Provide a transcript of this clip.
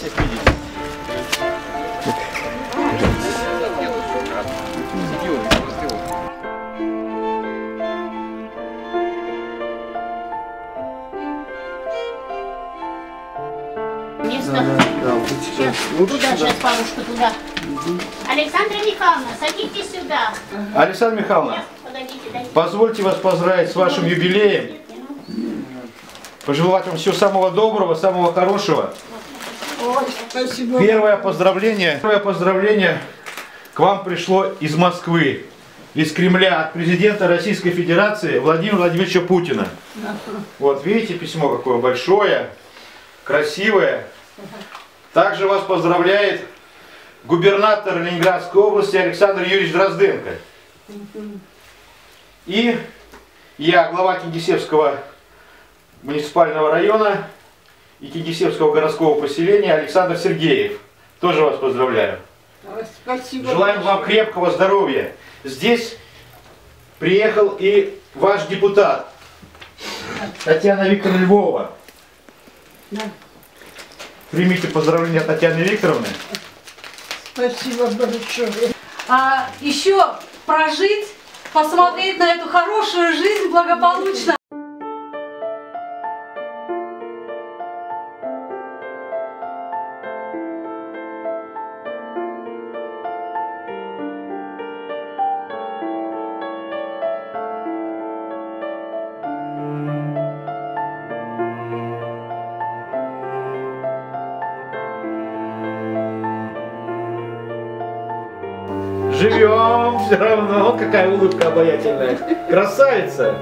Место. Да, вот сейчас. Сейчас, Лучше туда, сюда. сейчас, бабушка, туда. Александра Михайловна, садитесь сюда. Александра Михайловна, позвольте вас поздравить с вашим юбилеем. Пожелать вам всего самого доброго, самого хорошего. Спасибо. Первое поздравление, первое поздравление к вам пришло из Москвы, из Кремля, от президента Российской Федерации Владимира Владимировича Путина. Вот видите письмо какое большое, красивое. Также вас поздравляет губернатор Ленинградской области Александр Юрьевич Дрозденко. И я, глава Кингисеппского муниципального района и Кингисеппского городского поселения Александр Сергеев. Тоже вас поздравляю. Спасибо. Желаем вам крепкого здоровья. Здесь приехал и ваш депутат Татьяна Викторовна Львова. Примите поздравления Татьяны Викторовны. Спасибо большое. а, еще прожить, посмотреть на эту хорошую жизнь благополучно. Живем все равно. Какая улыбка обаятельная. Красавица.